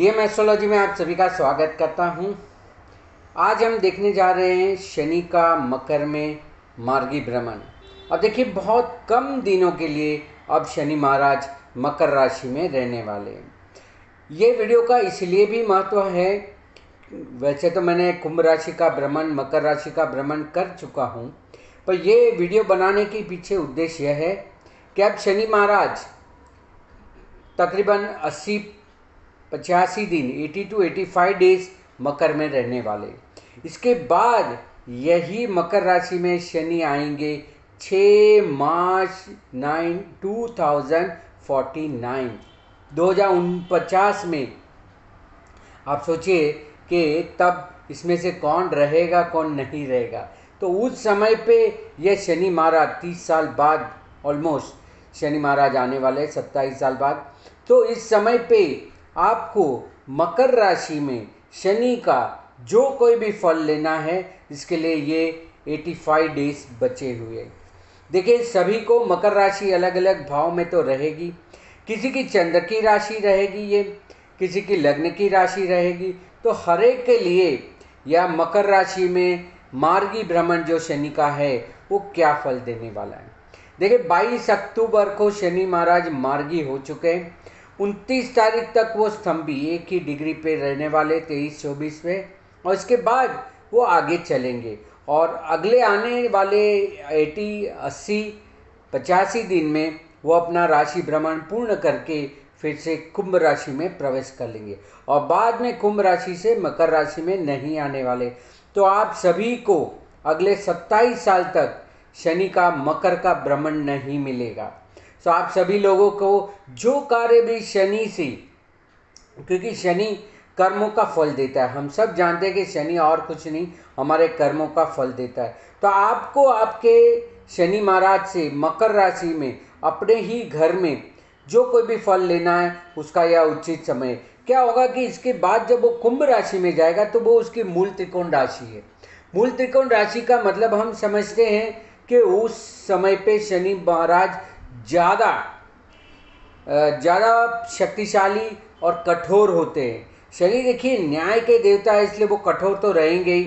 DM astrology में आप सभी का स्वागत करता हूँ। आज हम देखने जा रहे हैं शनि का मकर में मार्गी भ्रमण अब देखिए बहुत कम दिनों के लिए अब शनि महाराज मकर राशि में रहने वाले हैं ये वीडियो का इसलिए भी महत्व है वैसे तो मैंने कुंभ राशि का भ्रमण मकर राशि का भ्रमण कर चुका हूँ, पर ये वीडियो बनाने के पीछे उद्देश्य यह है कि अब शनि महाराज तकरीबन 80 पचासी दिन 80 टू 85 डेज़ मकर में रहने वाले। इसके बाद यही मकर राशि में शनि आएँगे 6 March nine two thousand forty nine दो हज़ार उनपचास में आप सोचिए कि तब इसमें से कौन रहेगा, कौन नहीं रहेगा। तो उस समय पे यह शनि महाराज तीस साल बाद ऑलमोस्ट शनि महाराज आने वाले सत्ताईस साल बाद। तो इस समय पे आपको मकर राशि में शनि का जो कोई भी फल लेना है, इसके लिए ये 85 डेज़ बचे हुए। देखिए, सभी को मकर राशि अलग अलग भाव में तो रहेगी। किसी की चंद्र की राशि रहेगी ये, किसी की लग्न की राशि रहेगी। तो हर एक के लिए या मकर राशि में मार्गी भ्रमण जो शनि का है, वो क्या फल देने वाला है? देखिए 22 अक्टूबर को शनि महाराज मार्गी हो चुके हैं। उनतीस तारीख तक वो स्तंभी एक ही डिग्री पे रहने वाले, तेईस, चौबीस में, और इसके बाद वो आगे चलेंगे। और अगले आने वाले एटी, अस्सी, पचासी दिन में वो अपना राशि भ्रमण पूर्ण करके फिर से कुंभ राशि में प्रवेश कर लेंगे। और बाद में कुंभ राशि से मकर राशि में नहीं आने वाले। तो आप सभी को अगले सत्ताईस साल तक शनि का, मकर का भ्रमण नहीं मिलेगा। तो आप सभी लोगों को जो कार्य भी शनि से, क्योंकि शनि कर्मों का फल देता है। हम सब जानते हैं कि शनि और कुछ नहीं, हमारे कर्मों का फल देता है। तो आपको आपके शनि महाराज से, मकर राशि में, अपने ही घर में जो कोई भी फल लेना है, उसका यह उचित समय। क्या होगा कि इसके बाद जब वो कुंभ राशि में जाएगा तो वो उसकी मूल त्रिकोण राशि है। मूल त्रिकोण राशि का मतलब हम समझते हैं कि उस समय पे शनि महाराज ज़्यादा ज़्यादा शक्तिशाली और कठोर होते हैं। शनि देखिए, न्याय के देवता है, इसलिए वो कठोर तो रहेंगे ही।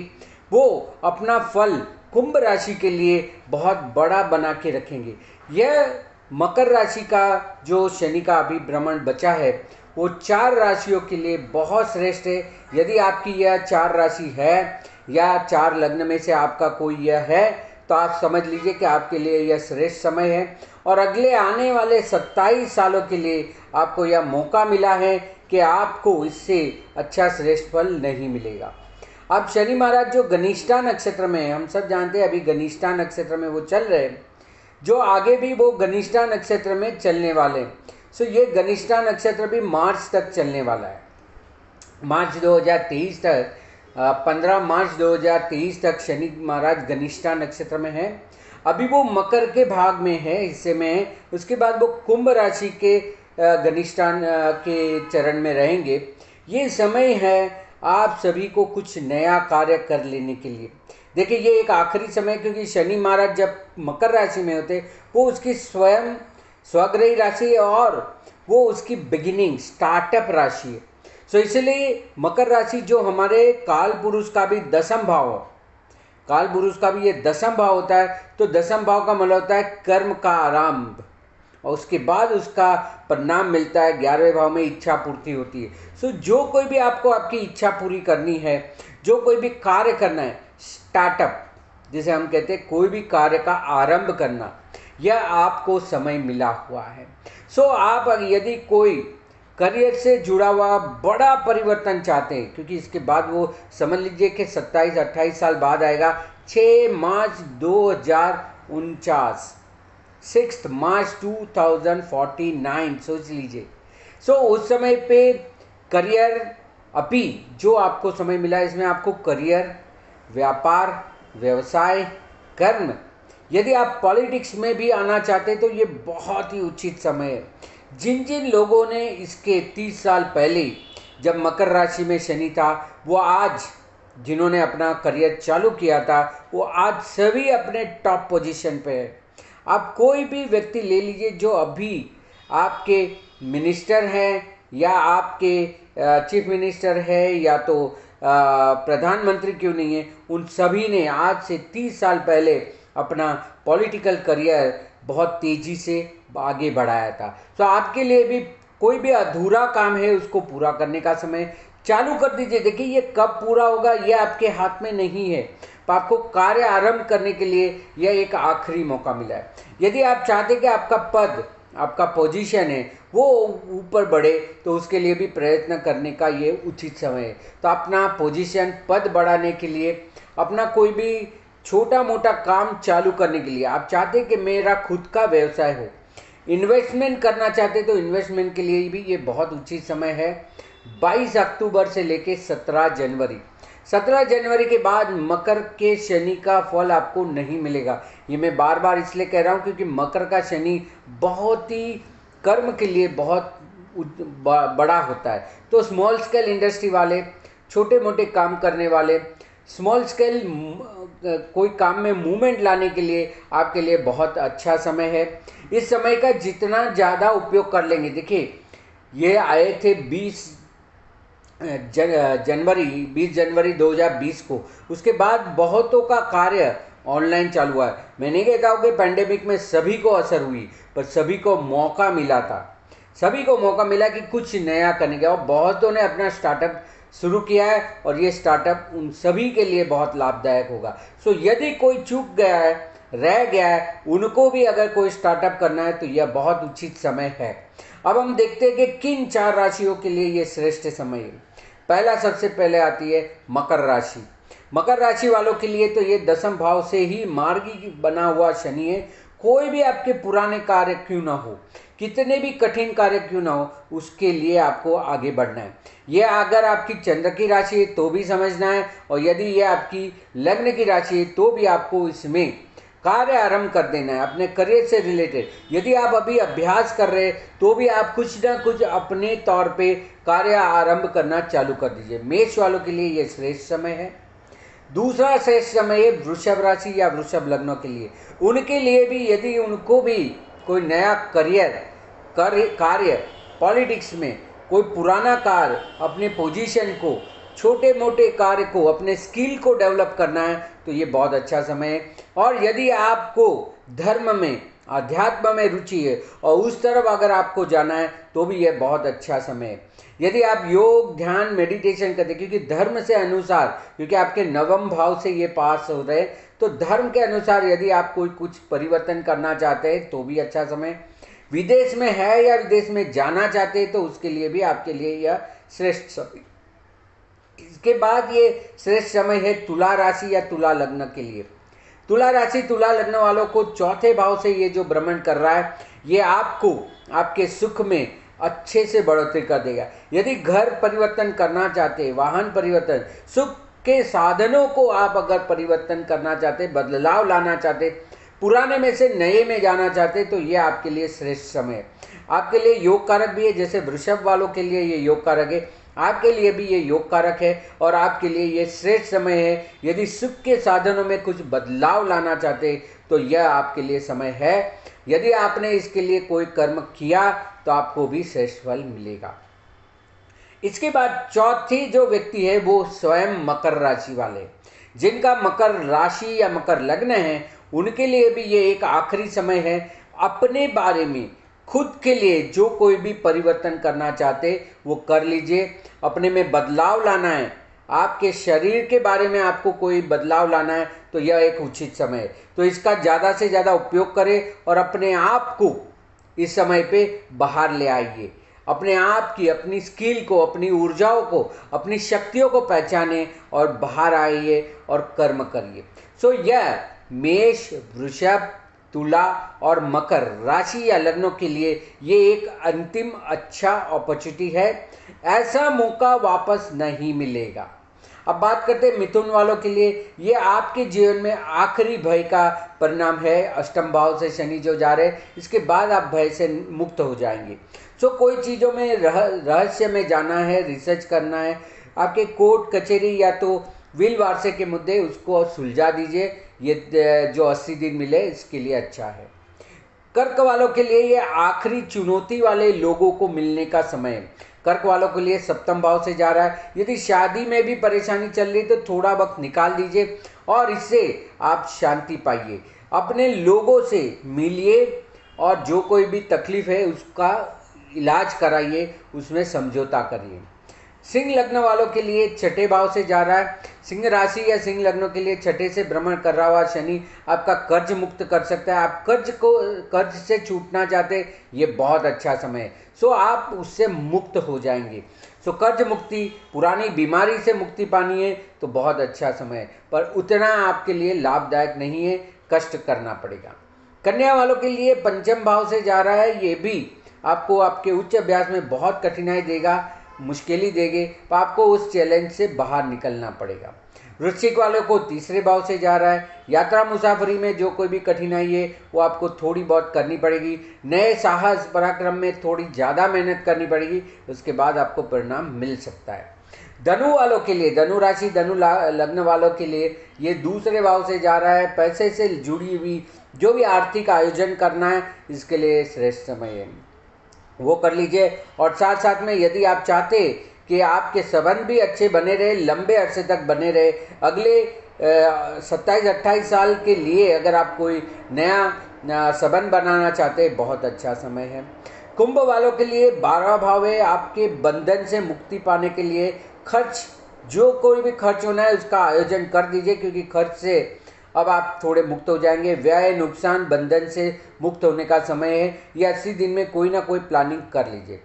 वो अपना फल कुंभ राशि के लिए बहुत बड़ा बना के रखेंगे। यह मकर राशि का, जो शनि का अभी भ्रमण बचा है, वो चार राशियों के लिए बहुत श्रेष्ठ है। यदि आपकी यह चार राशि है, या चार लग्न में से आपका कोई यह है तो आप समझ लीजिए कि आपके लिए यह श्रेष्ठ समय है। और अगले आने वाले 27 सालों के लिए आपको यह मौका मिला है कि आपको इससे अच्छा श्रेष्ठ फल नहीं मिलेगा। अब शनि महाराज जो गनिष्ठा नक्षत्र में हम सब जानते हैं अभी गनिष्ठा नक्षत्र में वो चल रहे हैं। जो आगे भी वो गनिष्ठा नक्षत्र में चलने वाले हैं। सो ये गनिष्ठा नक्षत्र भी मार्च तक चलने वाला है। मार्च 2023 तक पंद्रह मार्च 2023 तक शनि महाराज गनिष्ठा नक्षत्र में है। अभी वो मकर के भाग में है, हिस्से में है। उसके बाद वो कुंभ राशि के गनिष्ठा के चरण में रहेंगे। ये समय है आप सभी को कुछ नया कार्य कर लेने के लिए। देखिए, ये एक आखिरी समय, क्योंकि शनि महाराज जब मकर राशि में होते, वो उसकी स्वयं, स्वग्रही राशि और वो उसकी बिगिनिंग स्टार्टअप राशि है। सो इसलिए मकर राशि जो हमारे काल पुरुष का भी दसम भाव काल पुरुष का भी ये दसम भाव होता है तो दसम भाव का मतलब होता है कर्म का आरंभ। और उसके बाद उसका परिणाम मिलता है, ग्यारहवें भाव में इच्छा पूर्ति होती है। सो जो कोई भी आपको आपकी इच्छा पूरी करनी है, जो कोई भी कार्य करना है स्टार्टअप जिसे हम कहते हैं, कोई भी कार्य का आरंभ करना, यह आपको समय मिला हुआ है। सो आप यदि कोई करियर से जुड़ा हुआ बड़ा परिवर्तन चाहते हैं क्योंकि इसके बाद वो समझ लीजिए कि सत्ताईस अट्ठाईस साल बाद आएगा। छः मार्च दो हज़ार उनचास six March two thousand forty nine सोच लीजिए। सो so, उस समय पे करियर अभी जो आपको समय मिला इसमें आपको करियर व्यापार व्यवसाय कर्म यदि आप पॉलिटिक्स में भी आना चाहते हैं तो ये बहुत ही उचित समय है। जिन जिन लोगों ने इसके तीस साल पहले जब मकर राशि में शनि था, वो आज जिन्होंने अपना करियर चालू किया था, वो आज सभी अपने टॉप पोजीशन पे है। आप कोई भी व्यक्ति ले लीजिए जो अभी आपके मिनिस्टर हैं या आपके चीफ मिनिस्टर है या तो प्रधानमंत्री क्यों नहीं है, उन सभी ने आज से तीस साल पहले अपना पॉलिटिकल करियर बहुत तेज़ी से आगे बढ़ाया था। तो आपके लिए भी कोई भी अधूरा काम है, उसको पूरा करने का समय चालू कर दीजिए। देखिए, ये कब पूरा होगा, ये आपके हाथ में नहीं है। तो आपको कार्य आरंभ करने के लिए यह एक आखिरी मौका मिला है। यदि आप चाहते कि आपका पद, आपका पोजीशन है, वो ऊपर बढ़े तो उसके लिए भी प्रयत्न करने का ये उचित समय है। तो अपना पोजीशन पद बढ़ाने के लिए अपना कोई भी छोटा मोटा काम चालू करने के लिए। आप चाहते हैं कि मेरा खुद का व्यवसाय हो। इन्वेस्टमेंट करना चाहते तो इन्वेस्टमेंट के लिए भी ये बहुत उचित समय है। 22 अक्टूबर से लेके 17 जनवरी। 17 जनवरी के बाद मकर के शनि का फल आपको नहीं मिलेगा। ये मैं बार बार इसलिए कह रहा हूँ क्योंकि मकर का शनि बहुत ही कर्म के लिए बहुत बड़ा होता है। तो स्मॉल स्केल इंडस्ट्री वाले छोटे मोटे काम करने वाले स्मॉल स्केल कोई काम में मूवमेंट लाने के लिए आपके लिए बहुत अच्छा समय है। इस समय का जितना ज़्यादा उपयोग कर लेंगे। देखिए ये आए थे 20 जन, जनवरी 20 जनवरी 2020 को। उसके बाद बहुतों का कार्य ऑनलाइन चालू हुआ है। मैं नहीं कहता हूँ कि पैंडेमिक में सभी को असर हुई पर सभी को मौका मिला था। सभी को मौका मिला कि कुछ नया करने का। और बहुतों ने अपना स्टार्टअप शुरू किया है और ये स्टार्टअप उन सभी के लिए बहुत लाभदायक होगा। सो यदि कोई चूक गया है, रह गया है, उनको भी अगर कोई स्टार्टअप करना है तो यह बहुत उचित समय है। अब हम देखते हैं कि किन चार राशियों के लिए ये श्रेष्ठ समय है। पहला सबसे पहले आती है मकर राशि। मकर राशि वालों के लिए तो ये दसम भाव से ही मार्गी बना हुआ शनि है। कोई भी आपके पुराने कार्य क्यों ना हो। कितने भी कठिन कार्य क्यों ना हो, उसके लिए आपको आगे बढ़ना है। ये अगर आपकी चंद्र की राशि है तो भी समझना है, और यदि ये आपकी लग्न की राशि है तो भी आपको इसमें कार्य आरंभ कर देना है, अपने करियर से रिलेटेड यदि आप अभी अभ्यास कर रहे हैं तो भी आप कुछ ना कुछ अपने तौर पे कार्य आरंभ करना चालू कर दीजिए। मेष वालों के लिए ये श्रेष्ठ समय है। दूसरा श्रेष्ठ समय है वृषभ राशि या वृषभ लग्नों के लिए। उनके लिए भी, यदि उनको भी कोई नया करियर, कर, कार्य, पॉलिटिक्स में कोई पुराना कार्य अपने पोजीशन को छोटे मोटे कार्य को, अपने स्किल को डेवलप करना है तो ये बहुत अच्छा समय है। और यदि आपको धर्म में अध्यात्म में रुचि है और उस तरफ़ अगर आपको जाना है तो भी यह बहुत अच्छा समय है। यदि आप योग, ध्यान मेडिटेशन करते क्योंकि धर्म से अनुसार, क्योंकि आपके नवम भाव से ये पास हो रहे तो धर्म के अनुसार यदि आप कोई कुछ परिवर्तन करना चाहते हैं तो भी अच्छा समय। विदेश में है या विदेश में जाना चाहते हैं तो उसके लिए भी आपके लिए यह श्रेष्ठ समय। इसके बाद ये श्रेष्ठ समय है तुला राशि या तुला लग्न के लिए। तुला राशि, तुला लग्न वालों को चौथे भाव से ये जो भ्रमण कर रहा है, ये आपको आपके सुख में अच्छे से बढ़ोतरी कर देगा। यदि घर परिवर्तन करना चाहते वाहन परिवर्तन, सुख के साधनों को आप अगर परिवर्तन करना चाहते, बदलाव लाना चाहते, पुराने में से नए में जाना चाहते तो ये आपके लिए श्रेष्ठ समय है। आपके लिए योग कारक भी है, जैसे वृषभ वालों के लिए ये योग कारक है, आपके लिए भी ये योग कारक है, और आपके लिए ये श्रेष्ठ समय है। यदि सुख के साधनों में कुछ बदलाव लाना चाहते तो यह आपके लिए समय है। यदि आपने इसके लिए कोई कर्म किया तो आपको भी श्रेष्ठ फल मिलेगा। इसके बाद चौथी जो व्यक्ति है, वो स्वयं मकर राशि वाले। जिनका मकर राशि या मकर लग्न है, उनके लिए भी ये एक आखिरी समय है। अपने बारे में, खुद के लिए जो कोई भी परिवर्तन करना चाहते, वो कर लीजिए। अपने में बदलाव लाना है। आपके शरीर के बारे में आपको कोई बदलाव लाना है तो यह एक उचित समय है। तो इसका ज़्यादा से ज़्यादा उपयोग करें और अपने आप को इस समय पे बाहर ले आइए। अपने आप की अपनी स्किल को अपनी ऊर्जाओं को अपनी शक्तियों को पहचाने और बाहर आइए और कर्म करिए। सो so, यह मेष वृषभ तुला और मकर राशि या लग्नों के लिए ये एक अंतिम अच्छा अपॉर्चुनिटी है। ऐसा मौका वापस नहीं मिलेगा। अब बात करते हैं मिथुन वालों के लिए। ये आपके जीवन में आखिरी भय का परिणाम है। अष्टम भाव से शनि जो जा रहे इसके बाद आप भय से मुक्त हो जाएँगे। सो कोई चीज़ों में रह, रहस्य में जाना है रिसर्च करना है आपके कोर्ट कचहरी या तो विल वारसे के मुद्दे उसको सुलझा दीजिए। ये जो अस्सी दिन मिले इसके लिए अच्छा है। कर्क वालों के लिए ये आखिरी चुनौती वाले लोगों को मिलने का समय है। कर्क वालों के लिए सप्तम भाव से जा रहा है। यदि शादी में भी परेशानी चल रही तो थोड़ा वक्त निकाल दीजिए और इससे आप शांति पाइए। अपने लोगों से मिलिए और जो कोई भी तकलीफ़ है, उसका इलाज कराइए, उसमें समझौता करिए। सिंह लग्न वालों के लिए छठे भाव से जा रहा है। सिंह राशि या सिंह लग्नों के लिए छठे से भ्रमण कर रहा हुआ शनि आपका कर्ज मुक्त कर सकता है। आप कर्ज को, कर्ज से छूटना चाहते ये बहुत अच्छा समय है। सो आप उससे मुक्त हो जाएँगे। सो कर्ज मुक्ति, पुरानी बीमारी से मुक्ति पानी है तो बहुत अच्छा समय है। पर उतना आपके लिए लाभदायक नहीं है, कष्ट करना पड़ेगा। कन्या वालों के लिए पंचम भाव से जा रहा है, ये भी आपको आपके उच्च अभ्यास में बहुत कठिनाई देगा। मुश्किल देंगे। तो आपको उस चैलेंज से बाहर निकलना पड़ेगा। वृश्चिक वालों को तीसरे भाव से जा रहा है। यात्रा मुसाफरी में जो कोई भी कठिनाई है, वो आपको थोड़ी बहुत करनी पड़ेगी। नए साहस पराक्रम में थोड़ी ज़्यादा मेहनत करनी पड़ेगी। उसके बाद आपको परिणाम मिल सकता है। धनु वालों के लिए, धनु राशि, धनु लग्न वालों के लिए ये दूसरे भाव से जा रहा है। पैसे से जुड़ी हुई जो भी आर्थिक आयोजन करना है, इसके लिए श्रेष्ठ समय है। वो कर लीजिए। और साथ साथ में यदि आप चाहते कि आपके संबंध भी अच्छे बने रहे, लंबे अरसे तक बने रहे, अगले सत्ताईस अट्ठाईस साल के लिए अगर आप कोई नया संबंध बनाना चाहते हैं, बहुत अच्छा समय है। कुंभ वालों के लिए बारह भाव है, आपके बंधन से मुक्ति पाने के लिए खर्च, जो कोई भी खर्च होना है, उसका आयोजन कर दीजिए, क्योंकि खर्च से अब आप थोड़े मुक्त हो जाएँगे। व्यय, नुकसान, बंधन से मुक्त होने का समय है। या अस्सी दिन में कोई ना कोई प्लानिंग कर लीजिए।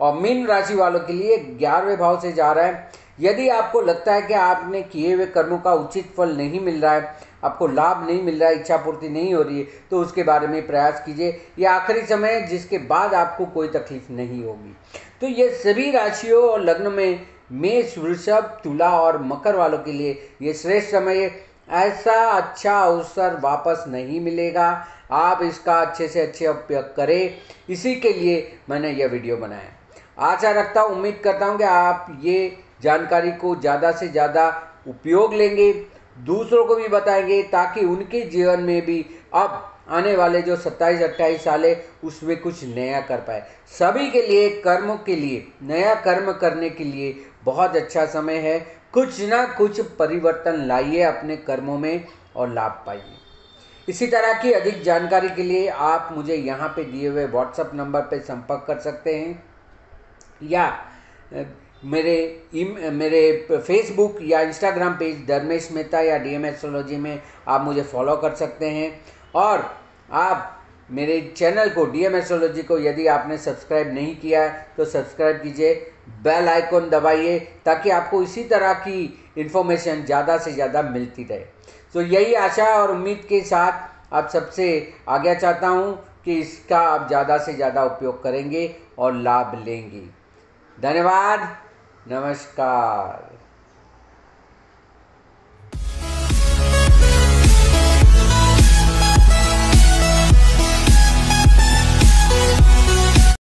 और मीन राशि वालों के लिए ग्यारहवें भाव से जा रहा है। यदि आपको लगता है कि आपने किए हुए कर्मों का उचित फल नहीं मिल रहा है, आपको लाभ नहीं मिल रहा है, इच्छा पूर्ति नहीं हो रही है तो उसके बारे में प्रयास कीजिए। ये आखिरी समय है, जिसके बाद आपको कोई तकलीफ़ नहीं होगी। तो ये सभी राशियों और लग्न में मेष, वृषभ, तुला और मकर वालों के लिए ये श्रेष्ठ समय है। ऐसा अच्छा अवसर वापस नहीं मिलेगा। आप इसका अच्छे से अच्छे उपयोग करें। इसी के लिए मैंने यह वीडियो बनाया। आशा रखता हूँ, उम्मीद करता हूँ कि आप ये जानकारी को ज़्यादा से ज़्यादा उपयोग लेंगे, दूसरों को भी बताएँगे, ताकि उनके जीवन में भी अब आने वाले जो 27-28 साल है, उसमें कुछ नया कर पाए। सभी के लिए, कर्मों के लिए, नया कर्म करने के लिए बहुत अच्छा समय है। कुछ ना कुछ परिवर्तन लाइए अपने कर्मों में और लाभ पाइए। इसी तरह की अधिक जानकारी के लिए आप मुझे यहाँ पे दिए हुए व्हाट्सएप नंबर पे संपर्क कर सकते हैं। या मेरे मेरे फेसबुक या इंस्टाग्राम पेज धर्मेश मेहता या डी एम एस्ट्रोलॉजी में आप मुझे फॉलो कर सकते हैं। और आप मेरे चैनल को डी एम एस्ट्रोलॉजी को यदि आपने सब्सक्राइब नहीं किया है तो सब्सक्राइब कीजिए। बेल आइकॉन दबाइए ताकि आपको इसी तरह की इन्फॉर्मेशन ज़्यादा से ज़्यादा मिलती रहे। तो यही आशा और उम्मीद के साथ आप सबसे आज्ञा चाहता हूँ कि इसका आप ज़्यादा से ज़्यादा उपयोग करेंगे और लाभ लेंगे। धन्यवाद, नमस्कार।